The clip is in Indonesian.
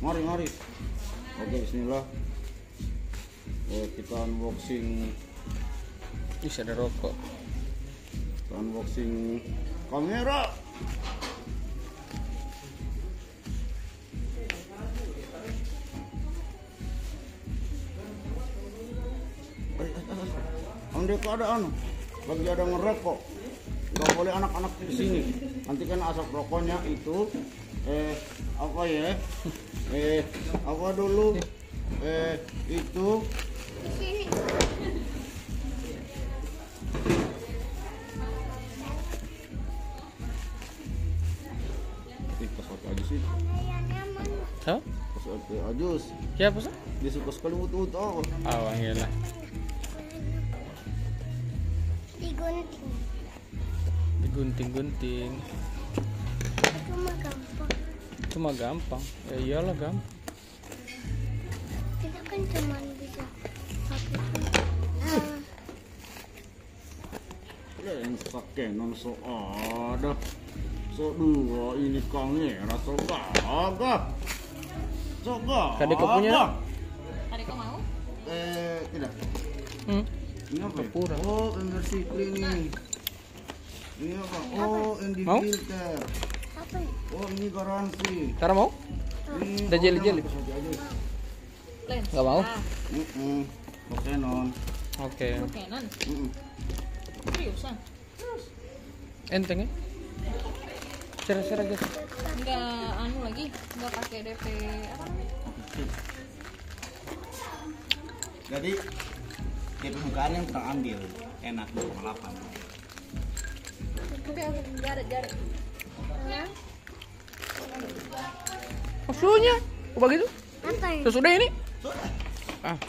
Mari, mari. Oke, bismillah. Eh, kita unboxing Bisa ada rokok. kita unboxing kamera. Eh, eh, eh, Andai keadaan lagi ada ngerokok, nggak boleh anak-anak di sini. Nanti kan asap rokoknya itu eh apa ya? Eh apa dulu? Eh itu. Hah? Pas aja sih. Siapa sih? Dia suka sekali mutu-mutu apa? Awang ya lah. digunting Digunting-gunting. Cuma gampang. Ya iyalah gampang. kita kan cuma bisa pakai Lensa Canon so ada So dua ini kamera so gagah So gagah Kadek kau punya? Kau mau? Eh tidak Hmm. Ini apa ya? Kapura. Oh energi clean ini Ini apa? Oh Mau? filter? Oh ini garansi Tara mau? Ini Udah jeli-jeli. mau? Oke. Mm-mm. Seriusan? Enteng ya? Cerah-cerah guys. Enggak anu lagi, enggak pakai DP apa namanya? Jadi di permukaan yang terambil enak 2,8 Oke, oke, jarak Oh, suhunya? Oh begitu? apa ya? Sesudah ini? Ah,